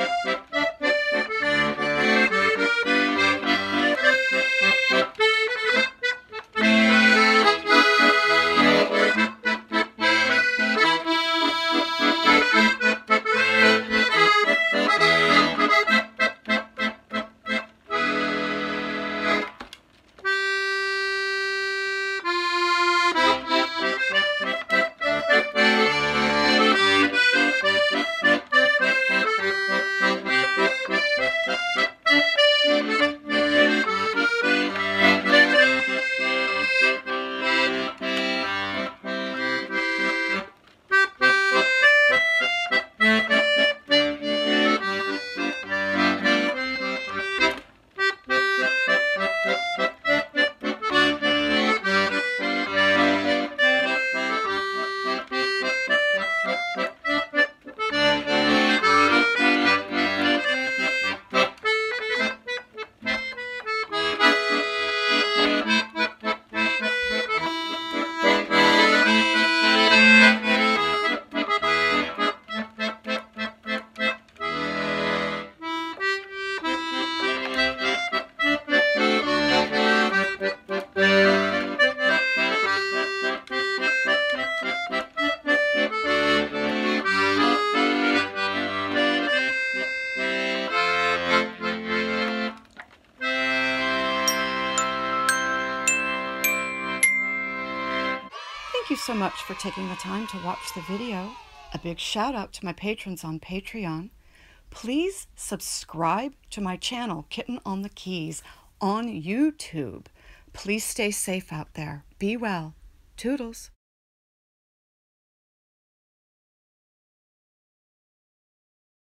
Thank you. Thank you so much for taking the time to watch the video. A big shout out to my patrons on Patreon. Please subscribe to my channel, Kitten on the Keys, on YouTube. Please stay safe out there. Be well. Toodles.